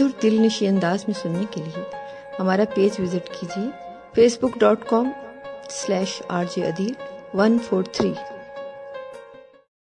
मधुर दिल निशी अंदाज में सुनने के लिए हमारा पेज विज़िट कीजिए Facebook dot com slash R J Adil one four three